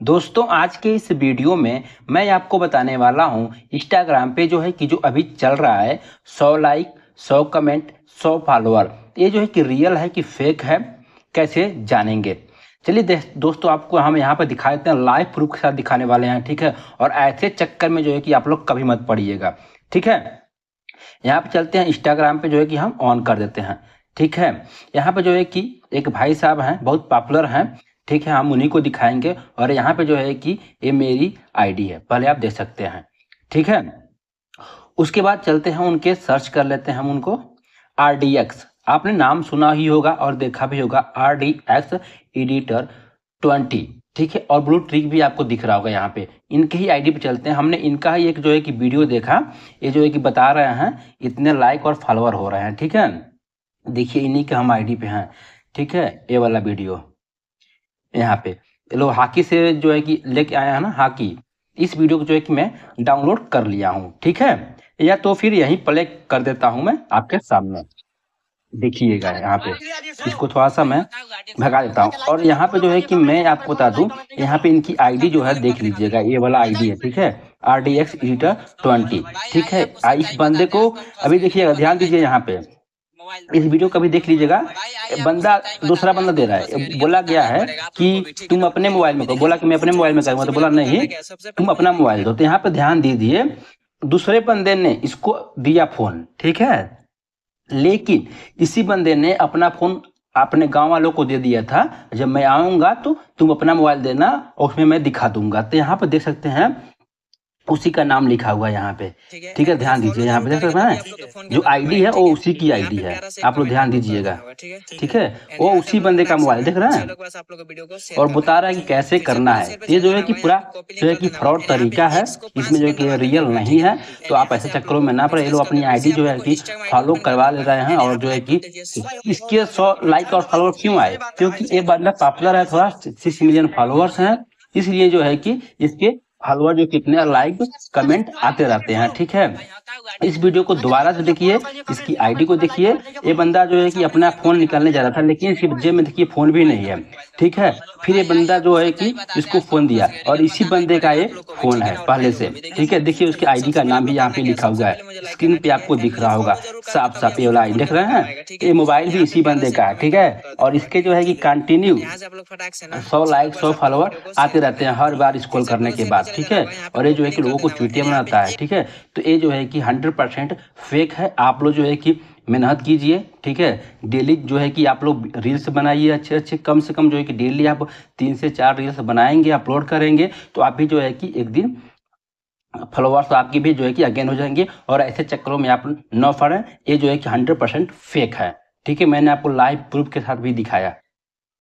दोस्तों, आज के इस वीडियो में मैं आपको बताने वाला हूँ इंस्टाग्राम पे जो है कि जो अभी चल रहा है 100 लाइक 100 कमेंट 100 फॉलोअर ये जो है कि रियल है कि फेक है, कैसे जानेंगे? चलिए दोस्तों, आपको हम यहाँ पर दिखा देते हैं लाइव प्रूफ के साथ दिखाने वाले हैं, ठीक है? और ऐसे चक्कर में जो है कि आप लोग कभी मत पड़िएगा, ठीक है? यहाँ पे चलते हैं इंस्टाग्राम पे जो है कि हम ऑन कर देते हैं, ठीक है? यहाँ पे जो है कि एक भाई साहब हैं, बहुत पॉपुलर हैं ठीक है, हम उन्हीं को दिखाएँगे और यहाँ पे जो है कि ये मेरी आईडी है, पहले आप देख सकते हैं, ठीक है? उसके बाद चलते हैं, उनके सर्च कर लेते हैं हम उनको आर डी एक्स आपने नाम सुना ही होगा और देखा भी होगा R D X editor twenty ठीक है? और ब्लू ट्रिक भी आपको दिख रहा होगा यहाँ पे, इनके ही आईडी पे चलते हैं, हमने इनका ही एक जो है कि वीडियो देखा, ये जो है कि बता रहे हैं, इतने लाइक और फॉलोअर हो रहे हैं, ठीक है? देखिए इन्हीं के हम आईडी पे हैं, ठीक है? ये वाला वीडियो यहाँ पे। लोग हाकी से जो है कि लेके आया है ना हाकी, इस वीडियो को जो है कि मैं डाउनलोड कर लिया हूँ, ठीक है? या तो फिर यहीं प्ले कर देता हूँ मैं आपके सामने। देखिएगा यहाँ पे। इसको थोड़ा सा मैं भगा देता हूँ। और यहाँ पे जो है कि मैं आपको बता दूँ, यहाँ पे इनकी आईडी जो है देख लीजिएगा। ये वाला आईडी है, ठीक है? R D X editor twenty ठीक है? इस बंदे को अभी देखिएगा, ध्यान दीजिए यहाँ पे। इस वीडियो का भी देख लीजिएगा। बंदा दूसरा बंदा दे रहा है। बोला गया है कि तुम अपने मोबाइल में करो बोला कि मैं अपने मोबाइल में करूँगा तो बोला नहीं। तुम अपना मोबाइल दो। तो यहाँ पे ध्यान दीजिए दूसरे बंदे ने इसको दिया फ़ोन। ठीक है? लेकिन इसी बंदे ने अपना फ़ोन अपने गाँव वालों को दे दिया था। जब मैं आऊँगा तो तुम अपना मोबाइल देना और उसमें मैं दिखा दूँगा। तो यहाँ पर देख सकते हैं उसी का नाम लिखा हुआ है यहाँ पे। ठीक है? ध्यान दीजिए यहाँ पे देख सकते हैं जो आईडी है वो उसी की आईडी है। आप लोग ध्यान दीजिएगा। ठीक है? वो उसी बंदे का मोबाइल देख रहे हैं और बता रहा है कि कैसे करना है। ये जो है कि पूरा जो है कि फ्रॉड तरीका है इसमें जो है कि रियल नहीं है तो आप ऐसे चक्करों में ना पड़े ये लोग अपनी आईडी जो है कि फॉलो करवा ले रहे हैं और जो है कि इसके सौ लाइक और फॉलोअर क्यों आए? क्योंकि ये बंदा पॉपुलर है थोड़ा सिक्स मिलियन फॉलोअर्स हैं इसलिए जो है कि इसके फॉलोअर जो कितने लाइक कमेंट आते रहते हैं, ठीक है? इस वीडियो को दोबारा से देखिए, इसकी आईडी को देखिए। ये बंदा जो है कि अपना फ़ोन निकालने जा रहा था, लेकिन इसकी जेब में देखिए फ़ोन भी नहीं है, ठीक है? फिर ये बंदा जो है कि इसको फ़ोन दिया, और इसी बंदे का ये फ़ोन है, पहले से, ठीक है? देखिए उसके आईडी का नाम भी यहाँ पे लिखा हुआ है। स्क्रीन पे आपको दिख रहा होगा साफ़ साफ़ ये वाला देख रहे हैं? ये मोबाइल भी इसी बंदे का है, ठीक है? और इसके जो है कि कंटिन्यू सौ लाइक सौ फॉलोअर आते रहते हैं, हर बार स्कॉल करने के बाद। ठीक है? और ये जो है कि लोगों को चुटिया बनाता है, ठीक है? तो ये जो है कि हंड्रेड परसेंट फेक है। आप लोग जो है कि मेहनत कीजिए, ठीक है? डेली जो है कि आप लोग रील्स बनाइए अच्छे अच्छे। कम से कम जो है कि डेली आप तीन से चार रील्स बनाएँगे अपलोड करेंगे तो आप भी जो है कि एक दिन फॉलोअर्स आपकी भी जो है कि अगेन हो जाएँगे। और ऐसे चक्करों में आप न फड़ें। ये जो है कि हंड्रेड परसेंट फेक है, ठीक है? मैंने आपको लाइव प्रूफ के साथ भी दिखाया।